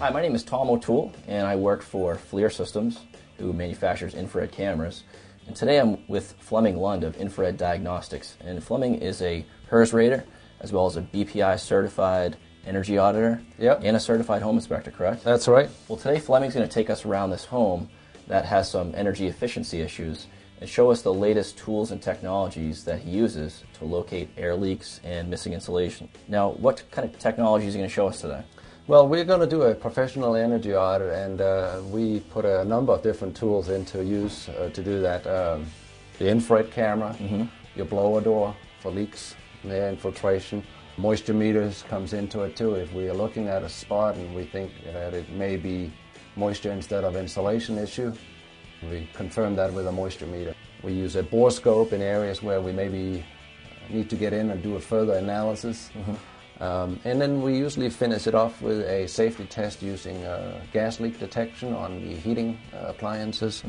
Hi, my name is Tom O'Toole, and I work for FLIR Systems, who manufactures infrared cameras. And today I'm with Fleming Lund of Infrared Diagnostics. And Fleming is a HERS rater, as well as a BPI certified energy auditor Yep. and a certified home inspector, correct? That's right. Well, today Fleming's going to take us around this home that has some energy efficiency issues and show us the latest tools and technologies that he uses to locate air leaks and missing insulation. Now, what kind of technology is he going to show us today? Well, we're going to do a professional energy audit, and uh, we put a number of different tools into use uh, to do that. Um, the infrared camera, your blower door for leaks and air infiltration. Moisture meters comes into it too. If we are looking at a spot and we think that it may be moisture instead of insulation issue, we confirm that with a moisture meter. We use a bore scope in areas where we maybe need to get in and do a further analysis. Um, and then we usually finish it off with a safety test using uh, gas leak detection on the heating uh, appliances,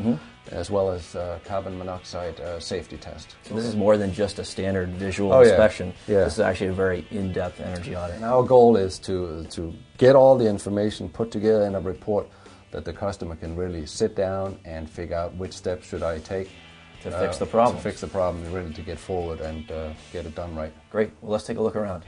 as well as uh, carbon monoxide uh, safety test. So this is more than just a standard visual Oh, inspection. Yeah. This is actually a very in-depth energy audit. And our goal is to, to get all the information put together in a report that the customer can really sit down and figure out which steps should I take To fix the problem. To fix the problem, and really to get forward and uh, get it done right. Great. Well, let's take a look around.